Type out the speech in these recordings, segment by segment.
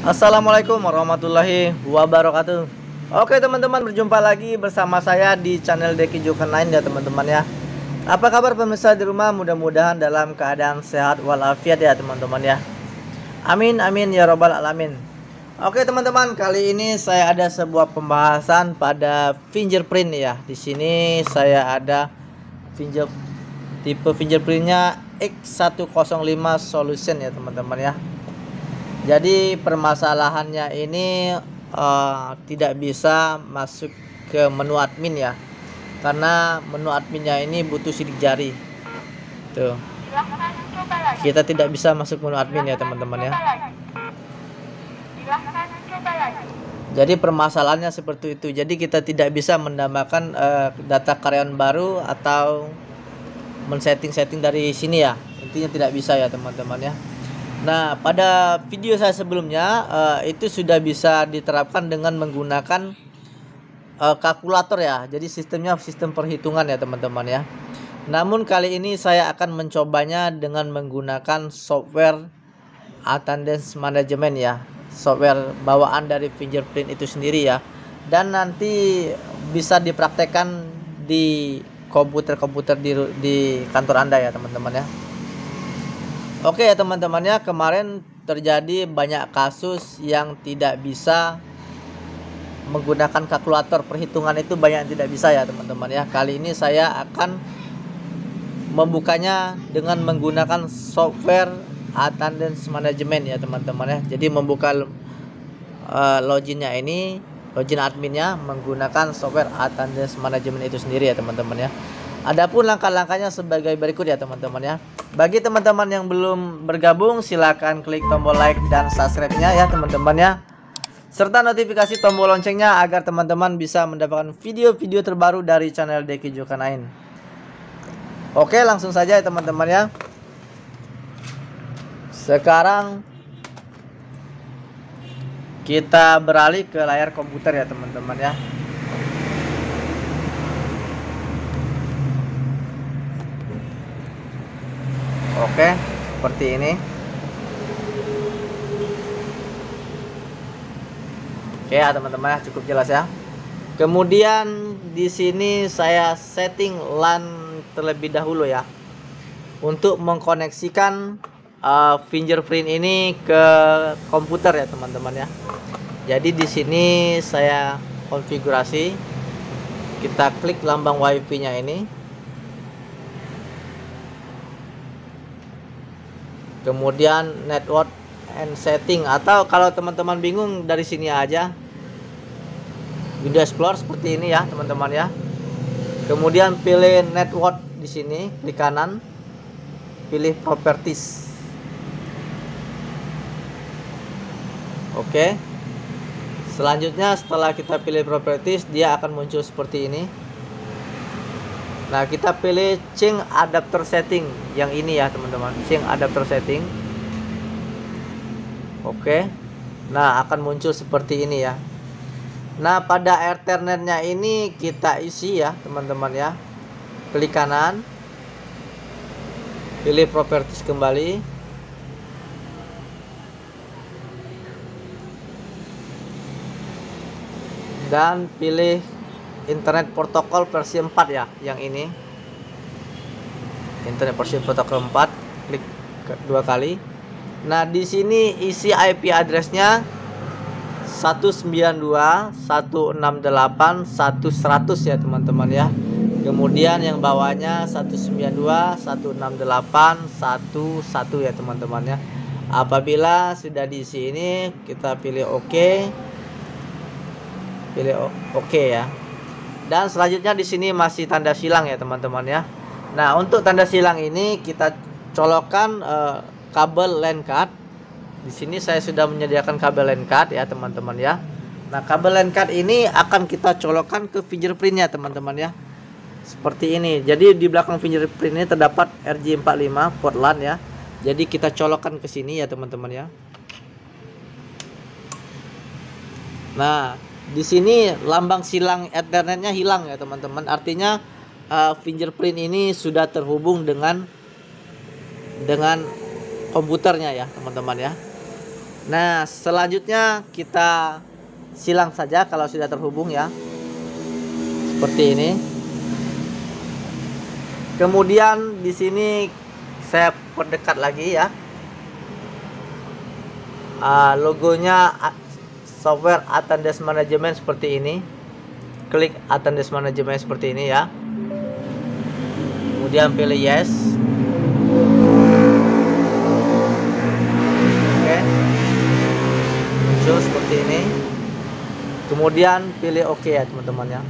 Assalamualaikum warahmatullahi wabarakatuh. Oke teman-teman berjumpa lagi bersama saya di channel Deki Jokan Lain ya teman-teman ya. Apa kabar pemirsa di rumah? Mudah-mudahan dalam keadaan sehat walafiat ya teman-teman ya. Amin amin ya robbal alamin. Oke teman-teman kali ini saya ada sebuah pembahasan pada fingerprint ya. Di sini saya ada finger tipe fingerprintnya X105 solution ya teman-teman ya jadi permasalahannya ini uh, tidak bisa masuk ke menu admin ya. Karena menu adminnya ini butuh sidik jari. Tuh. Kita tidak bisa masuk menu admin ya teman-teman ya. Jadi permasalahannya seperti itu. Jadi kita tidak bisa menambahkan uh, data karyawan baru atau men-setting-setting dari sini ya. Intinya tidak bisa ya teman-teman ya Nah, pada video saya sebelumnya uh, itu sudah bisa diterapkan dengan menggunakan uh, kalkulator ya. Jadi sistemnya sistem perhitungan ya, teman-teman ya. Namun kali ini saya akan mencobanya dengan menggunakan software attendance management ya. Software bawaan dari fingerprint itu sendiri ya. Dan nanti bisa dipraktekkan di komputer-komputer di di kantor Anda ya, teman-teman ya. Oke ya teman-teman ya kemarin terjadi banyak kasus yang tidak bisa menggunakan kalkulator. Perhitungan itu banyak yang tidak bisa ya teman-teman ya. Kali ini saya akan membukanya dengan menggunakan software attendance management ya teman-teman ya. Jadi membuka uh, loginnya ini login adminnya menggunakan software attendance management itu sendiri ya teman-teman ya Adapun langkah-langkahnya sebagai berikut ya teman-teman ya. Bagi teman-teman yang belum bergabung silahkan klik tombol like dan subscribe-nya ya teman-teman ya. Serta notifikasi tombol loncengnya agar teman-teman bisa mendapatkan video-video terbaru dari channel Deki Jokanain. Oke langsung saja ya teman-teman ya. Sekarang kita beralih ke layar komputer ya teman-teman ya. Oke, seperti ini. Oke ya teman-teman cukup jelas ya. Kemudian di sini saya setting LAN terlebih dahulu ya. Untuk mengkoneksikan uh, fingerprint ini ke komputer ya teman-teman ya. Jadi di sini saya konfigurasi. Kita klik lambang WiFi-nya ini. Kemudian network and setting. Atau kalau teman-teman bingung dari sini aja. Windows Explorer seperti ini ya teman-teman ya. Kemudian pilih network di sini di kanan. Pilih properties. Oke. Selanjutnya setelah kita pilih properties dia akan muncul seperti ini Nah kita pilih change adapter setting yang ini ya teman-teman. Change adapter setting. Oke. Nah akan muncul seperti ini ya. Nah pada Ethernetnya ini kita isi ya teman-teman ya. Klik kanan. Pilih properties kembali. Dan pilih internet protokol versi 4 ya yang ini. Internet versi protokol 4 klik dua kali. Nah di sini isi IP addressnya 192.168.100 ya teman-teman ya. Kemudian yang bawahnya 192.168.11 ya teman-teman ya. Apabila sudah di sini kita pilih oke OK. pilih oke OK ya dan selanjutnya di sini masih tanda silang ya teman-teman ya. Nah untuk tanda silang ini kita colokkan uh, kabel LAN card. Di sini saya sudah menyediakan kabel LAN card ya teman-teman ya. Nah kabel LAN card ini akan kita colokkan ke fingerprintnya teman-teman ya. Seperti ini. Jadi di belakang fingerprint ini terdapat RJ45 port LAN ya. Jadi kita colokkan ke sini ya teman-teman ya. Nah di sini lambang silang ethernetnya hilang ya teman-teman artinya uh, fingerprint ini sudah terhubung dengan dengan komputernya ya teman-teman ya Nah, selanjutnya kita silang saja kalau sudah terhubung ya. Seperti ini. Kemudian di sini saya perdekat lagi ya. Uh, logonya software attendance management seperti ini. Klik attendance management seperti ini ya. Kemudian pilih yes. Oke. Muncul seperti ini. Kemudian pilih oke okay ya teman-teman ya.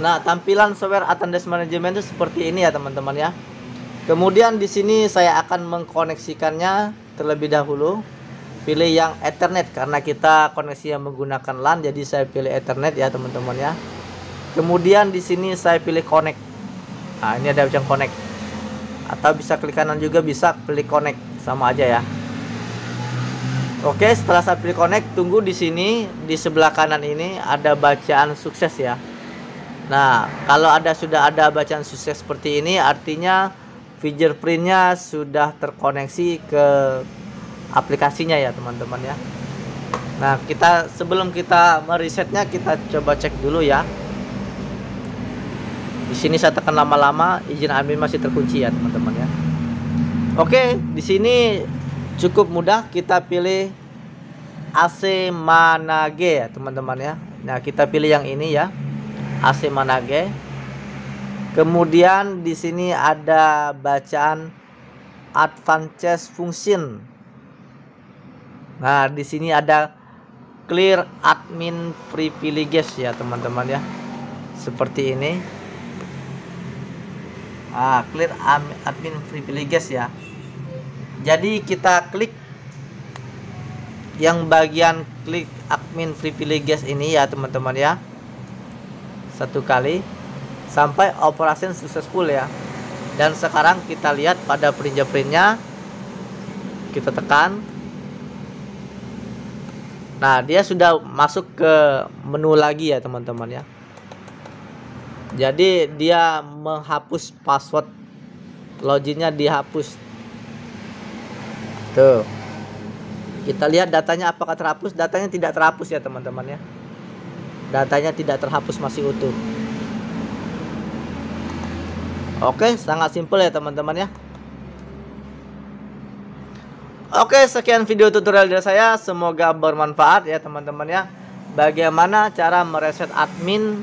Nah, tampilan software attendance management itu seperti ini ya, teman-teman ya. Kemudian di sini saya akan mengkoneksikannya terlebih dahulu. Pilih yang Ethernet karena kita koneksi yang menggunakan LAN, jadi saya pilih Ethernet ya, teman-teman ya. Kemudian di sini saya pilih connect. Nah, ini ada option connect. Atau bisa klik kanan juga bisa pilih connect, sama aja ya. Oke, setelah saya pilih connect, tunggu di sini di sebelah kanan ini ada bacaan sukses ya. Nah, kalau ada sudah ada bacaan sukses seperti ini, artinya fingerprintnya sudah terkoneksi ke aplikasinya ya teman-teman ya. Nah, kita sebelum kita meresetnya kita coba cek dulu ya. Di sini saya tekan lama-lama, izin admin masih terkunci ya teman-teman ya. Oke, di sini cukup mudah kita pilih AC Manage ya teman-teman ya. Nah, kita pilih yang ini ya. AC Manage. Kemudian di sini ada bacaan advanced function. Nah, di sini ada clear admin privileges ya, teman-teman ya. Seperti ini. Ah, clear admin privileges ya. Jadi kita klik yang bagian klik admin privileges ini ya, teman-teman ya satu kali sampai operasi successful ya dan sekarang kita lihat pada fingerprintnya kita tekan nah dia sudah masuk ke menu lagi ya teman-teman ya. Jadi dia menghapus password. Loginnya dihapus. Tuh. Kita lihat datanya apakah terhapus. Datanya tidak terhapus ya teman-teman ya. Datanya tidak terhapus masih utuh. Oke sangat simpel ya teman-teman ya Oke, sekian video tutorial dari saya. Semoga bermanfaat ya teman-teman ya. Bagaimana cara mereset admin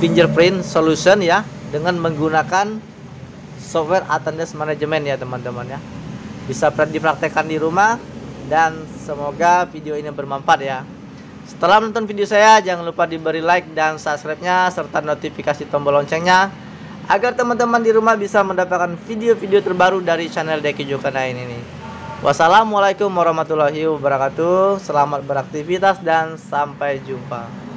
fingerprint solution ya dengan menggunakan software attendance management ya teman-teman ya. Bisa dipraktekkan di rumah dan semoga video ini bermanfaat ya. Setelah menonton video saya, jangan lupa diberi like dan subscribe-nya serta notifikasi tombol loncengnya agar teman-teman di rumah bisa mendapatkan video-video terbaru dari channel Deki Jokana ini. Wassalamualaikum warahmatullahi wabarakatuh. Selamat beraktivitas dan sampai jumpa.